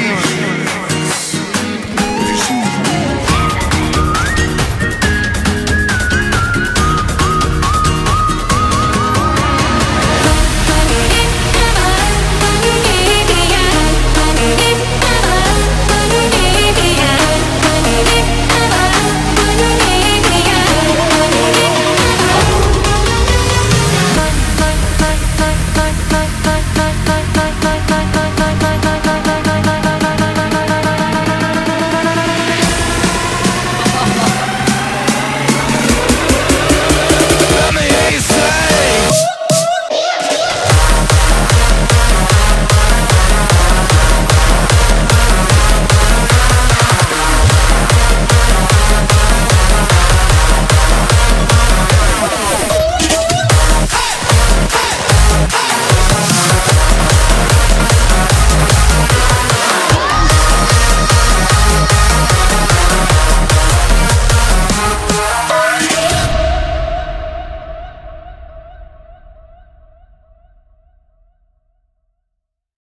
Yeah.